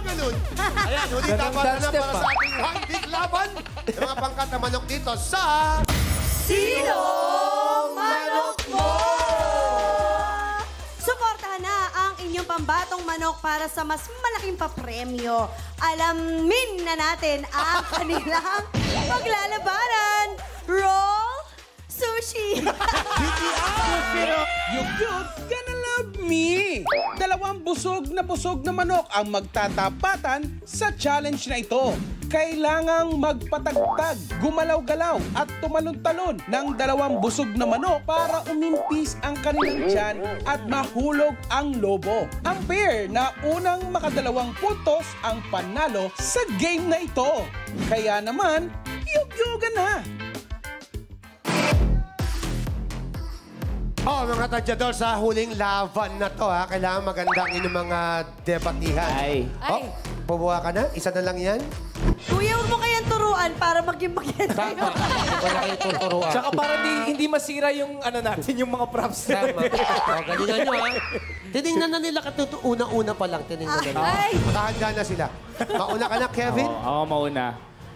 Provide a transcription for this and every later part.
gumagalun. Ayan, huli Ganun dance na step, para ah. sa ating one big laban. Yung mga pangkat na manok dito sa... Sino manok mo? Suportahan na ang inyong pambatong manok para sa mas malaking papremyo. Alamin na natin ang kanilang paglalabanan. Roll sushi! Yug-yug, gonna love me! Dalawang busog na busog na manok ang magtatapatan sa challenge na ito. Kailangang magpatagtag, gumalaw-galaw at tumalon-talon ng dalawang busog na manok para umimpis ang kanilang tiyan at mahulog ang lobo. Ang pair na unang makadalawang puntos ang panalo sa game na ito. Kaya naman, yug-yugan na! Oh, mga tadyador, sa huling laban na to, ha, kailangan magandang inyong mga debatihan. Ay. Oh, pubuha ka na? Isa na lang yan? Kuya, huwag mo kayang turuan para maging magyan tayo. Wala kayo tuturuan. Tsaka para di, hindi masira yung ano natin, yung mga props Tama. natin. oh, galingan nyo, ha? Tinignan na nila katuto. Una-una pa lang, tinignan na nila. Ay! Nakahanda na sila. Mauna ka na, Kevin. Oo, ako mauna.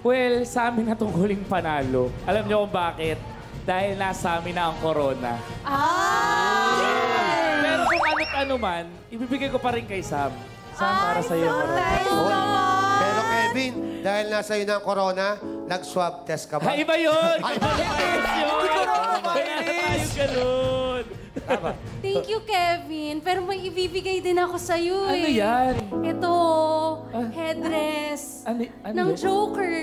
Well, sa amin na itong huling panalo. Alam niyo kung bakit? Dahil nasa amin na ang corona. Ay! Pero kung ano't ano man, ibibigay ko pa rin kay Sam. Sam, para sa iyo. so nice naman. Pero Kevin, dahil nasa iyo na ang corona, nag-swab test ka ba? Ay, iba yun! Ay, Iba yun! Kaya tayo ganun. Thank you, Kevin. Pero may ibibigay din ako sa'yo Ano eh. yan? Ito, Ah. headdress Ano- ano ng yan? Joker.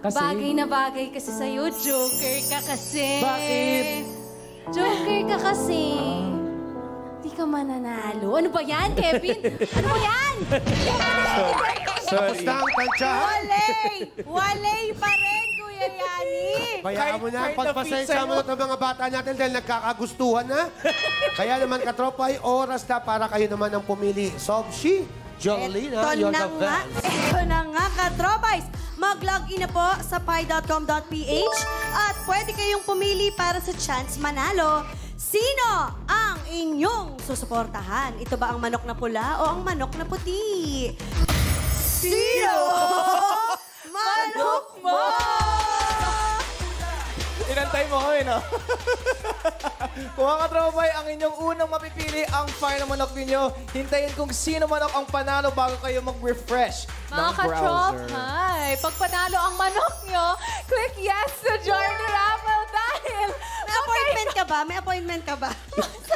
Kasi? Bagay na bagay kasi sa'yo, Joker ka kasi. Bakit? Joker ka kasi. Di ka mananalo. Ano ba yan, Kevin? ano ba yan? Tapos na ang tansyahan. Walay! Walay pa rin, Kuya Yani! Bayaan mo na, Kahit- pagpasensya mo na itong mga bata natin dahil nagkakagustuhan na. Kaya naman, katropa, ay oras na para kayo naman ang pumili. Sobshi, Jolina, Ito you're na the nga, best. ito na nga, katropays. Mag-login na po sa pi.com.ph at pwede kayong pumili para sa chance manalo. Sino ang inyong susuportahan? Ito ba ang manok na pula o ang manok na puti? Sino? manok mo! Inantay mo kami, no? Kung mga katrobay, ang inyong unang mapipili ang final manok ninyo, hintayin kung sino manok ang panalo bago kayo mag-refresh ng Mga katrop, browser. hi! Pag panalo ang manok nyo, click yes to join the raffle dahil... May appointment ka ba? May appointment ka ba?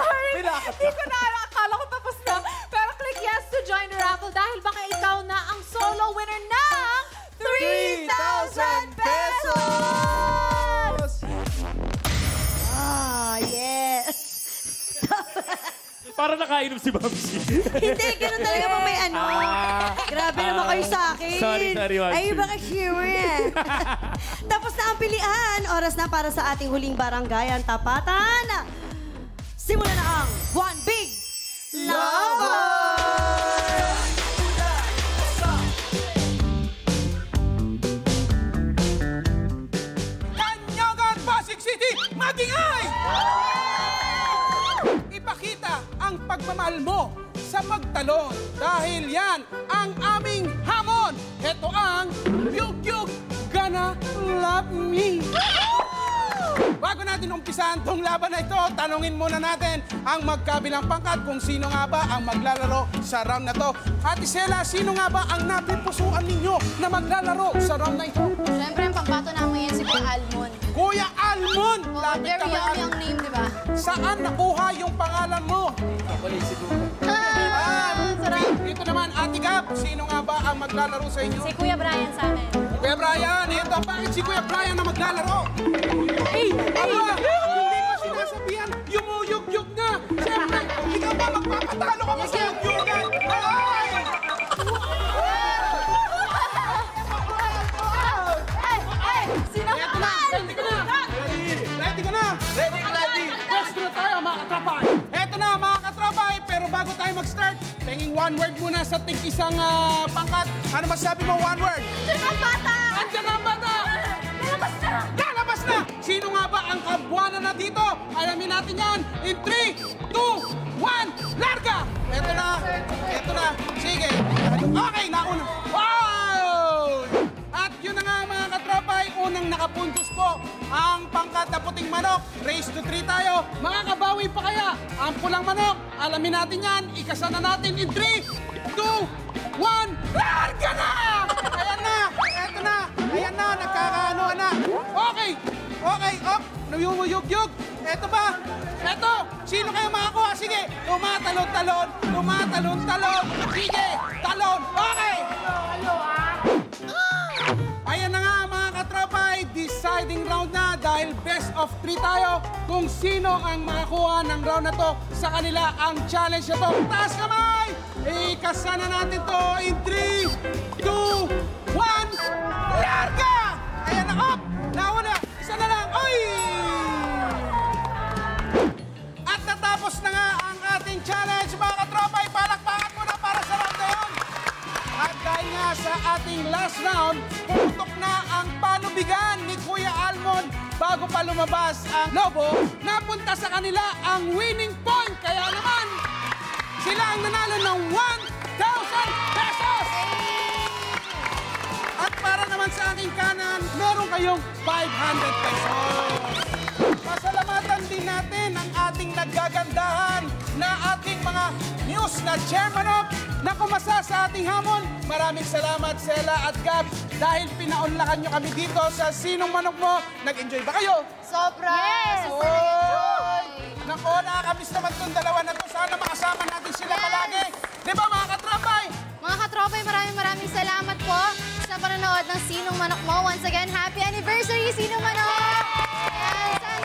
Para nakainom si Babsi. Hindi, ganun talaga pag may ano. Grabe naman kayo sa akin. Sorry, sorry, Mamsi. Ay, baka sure eh. Tapos na ang pilihan. Oras na para sa ating huling barangay ang tapatan. Simulan na ang One Big Lover! Kanyagan, Pasig City, magingay! Pagmamahal mo sa pagtalon dahil yan ang aming hamon. Ito ang Yug Yug Gonna Love Me. Bago natin umpisahan tong laban na ito, tanungin muna natin ang magkabilang pangkat kung sino nga ba ang maglalaro sa round na to. Ate Sela, sino nga ba ang napipusuan ninyo na maglalaro sa round na ito? Siyempre, ang pambato namin yan si Kuya Almon. Kuya Almon! Oh, Lapit very yummy ang name, di ba? Saan nakuha yung pangalan mo? Ah, sarap. Dito naman, Ate Gab, sino nga ba ang maglalaro sa inyo? Si Kuya Brian sa amin. Kuya Brian, ito, bakit si Kuya Brian na maglalaro? Hey! Aba, hindi mo sinasabihan, yumuyug-yug na! Siyempre, ikaw ba magpapatalo ka ba sa yugyugan? Tingin one word muna sa tig isang ah, pangkat. Ano masabi mo, one word? Sino ang bata? Andiyan na ang bata! Lalabas na! Lalabas na! Sino nga ba ang kabuanan na dito? Alamin natin yan in 3, 2, 1, larga! Eto na! Eto na! Sige! Okay, nauna. Wow! Nakapuntos po ang pangkat na puting manok. Race to 3 tayo. Makakabawi pa kaya ang pulang manok? Alamin natin yan. Ikasa na natin in 3, 2, 1. Larga na! Ayan na! Eto na! Ayan na! Nagkakaano na! Okay! Okay! Up! Nayuyug-yug! Eto ba? Eto! Sino kayo makakuha? Sige! Tumatalon-talon! Tumatalon-talon! Sige! Talon! Okay! Of three tayo kung sino ang makakuha ng round na to sa kanila ang challenge na to. Taas kamay! Ikasa na natin to in 3, 2, 1, larga! Ayan na, up! Nauna, isa na lang, oy! At natapos na nga ang ating challenge mga katropay, palakpakan muna para sa round na yun! At dahil nga sa ating last round, pumutok na ang panubigan ni Kuya Almond bago pa lumabas ang lobo, napunta sa kanila ang winning point. Kaya naman, sila ang nanalo ng 1,000 pesos! At para naman sa aking kanan, meron kayong 500 pesos. Din natin ang ating nagagandahan na ating mga news na chairmanok na kumasa sa ating hamon. Maraming salamat, Sela at Gab, dahil pinaunlakan nyo kami dito sa Sinong Manok Mo. Nag-enjoy ba kayo? Sobra! Yes! Oy! Nako, nakakamiss naman itong dalawa na to. Sana makasama natin sila palagi. Di ba mga katrapay? Mga katropay, maraming maraming salamat po sa panonood ng Sinong Manok Mo. Once again, happy anniversary, Sinong Manok!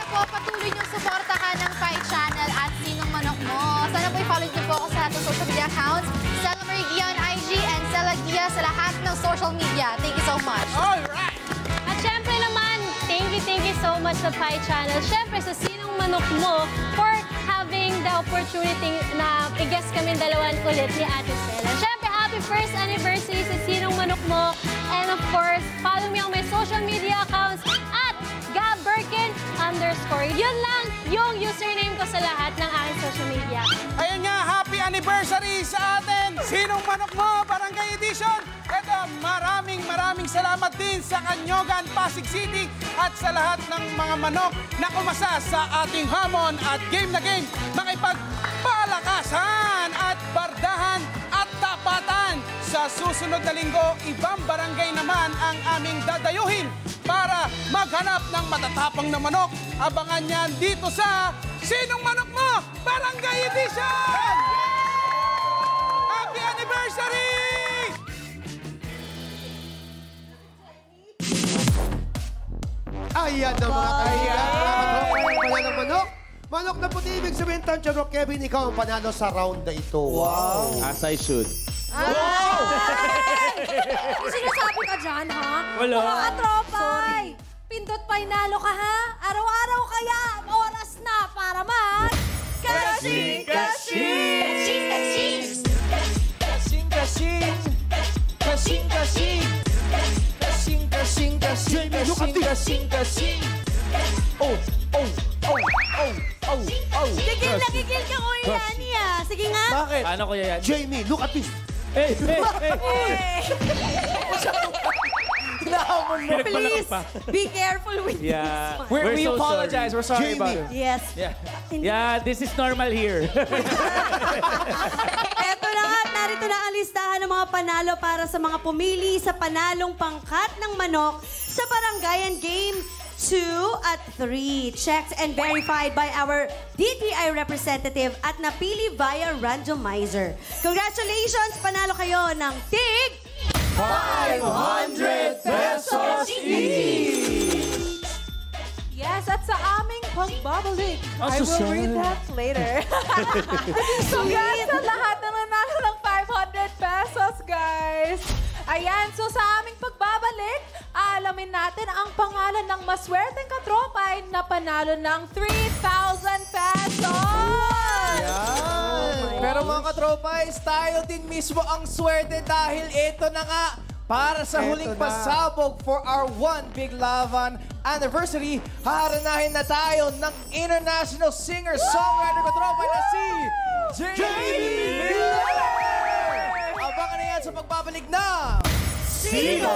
Po patuloy niyong suportahan ng Pi Channel at Sinong Manok Mo. Sana po i-follow niyo po ako sa lahat ng social media accounts. Stella Marie Gia on IG and Stella Gia sa lahat ng social media. Thank you so much. Alright! At syempre naman, thank you, thank you so much sa Pi Channel. Syempre sa Sinong Manok Mo for having the opportunity na i-guest kami dalawan ulit ni Ate Stella. Syempre, happy first anniversary sa Sinong Manok Mo. And of course, follow me on my social media underscore. Yun lang yung username ko sa lahat ng aking social media. Ayun nga, happy anniversary sa atin! Sinong manok mo, Barangay Edition? Ito, maraming maraming salamat din sa Kanyogan, Pasig City at sa lahat ng mga manok na kumasa sa ating hamon at game na game makipagpalakasan at bardahan. Sa susunod na linggo, ibang barangay naman ang aming dadayuhin para maghanap ng matatapang na manok. Abangan yan dito sa Sinong Manok Mo? Barangay Edition! Happy anniversary! Ayan na mga kaibigan. Pala ng manok. Manok na puti, ibig sabihin, Tancho Rock Kevin, ikaw ang panalo sa round na ito. Wow! As I should. Ano sinasabi ka dyan, ha? Wala. Mga katropay! Pindot painalo ka, ha? Araw-araw kaya, oras na para mag... Kasing! Kasing! Kasing, kasing! Kasing, kasing! Kasing, kasing, kasing, kasing, kasing, kasing! Oh, oh, oh, oh, oh, oh! Gigil na gigil ka, Kuya Yani. Sige nga. Bakit? Paano ko yan? Jamie, look at this. Hey, hey, hey! Hinahamon mo. Please, be careful with Yeah. this one. We're, we so apologize. We're sorry Jamie. about it. Yes. Yeah. Yeah, this is normal here. Eto na nga, at narito na ang listahan ng mga panalo para sa mga pumili sa panalong pangkat ng manok sa Barangayan Game 2 at 3. Checked and verified by our DTI representative at napili via randomizer. Congratulations! Panalo kayo ng TIG 500 pesos each! Yes, at sa aming pagbabalik. Ang I will social. read that later. Congrats sa lahat na nanalo ng 500 pesos, guys. Ayan, so sa aming ang pangalan ng maswerteng katropay na panalo ng 3,000 pesos! Pero mga katropais, tayo din mismo ang swerte dahil ito na nga para sa huling na. pasabog for our One Big Lavan anniversary, haranahin na tayo ng international singer-songwriter katropay na si Jamie Miller! Abangan na yan sa pagbabalik ng... Sino